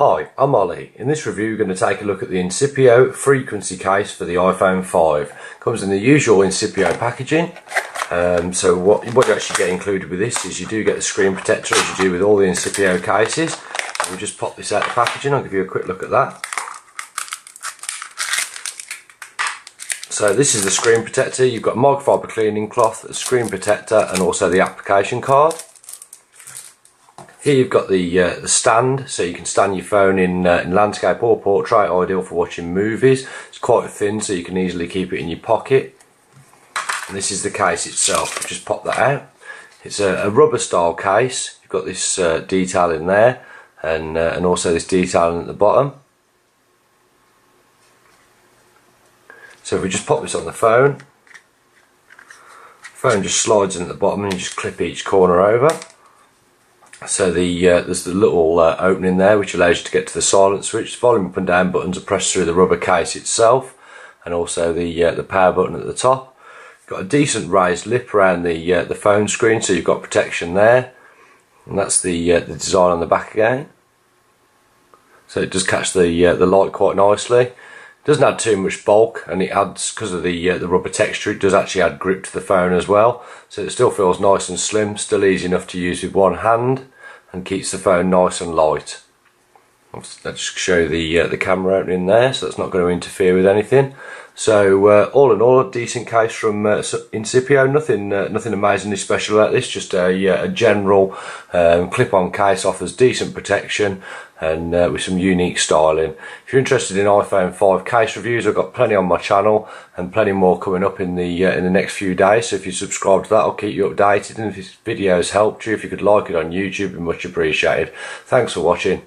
Hi, I'm Ollie. In this review, we're going to take a look at the Incipio frequency case for the iPhone 5. Comes in the usual Incipio packaging. Um, so what, what you actually get included with this is you do get the screen protector as you do with all the Incipio cases. we'll just pop this out of the packaging. I'll give you a quick look at that. So this is the screen protector. You've got microfiber cleaning cloth, a screen protector, and also the application card. Here you've got the, uh, the stand, so you can stand your phone in, uh, in landscape or portrait, ideal for watching movies. It's quite thin, so you can easily keep it in your pocket. And this is the case itself. Just pop that out. It's a, a rubber style case. You've got this uh, detail in there, and uh, and also this detail at the bottom. So if we just pop this on the phone, phone just slides in at the bottom, and you just clip each corner over. So the uh, there's the little uh, opening there which allows you to get to the silent switch. The volume up and down buttons are pressed through the rubber case itself and also the uh, the power button at the top. Got a decent raised lip around the uh, the phone screen so you've got protection there. And that's the uh, the design on the back again. So it does catch the uh, the light quite nicely. Doesn't add too much bulk and it adds, because of the the rubber texture, it does actually add grip to the phone as well. So it still feels nice and slim, still easy enough to use with one hand and keeps the phone nice and light. I'll just show the, uh, the camera opening there so that's not going to interfere with anything. So uh, all in all a decent case from uh, Incipio, nothing uh, nothing amazingly special about this, just a, uh, a general um, clip-on case offers decent protection and uh, with some unique styling. If you're interested in iPhone 5 case reviews, I've got plenty on my channel and plenty more coming up in the uh, in the next few days. So if you subscribe to that, I'll keep you updated. And if this video has helped you, if you could like it on YouTube, it'd be much appreciated. Thanks for watching.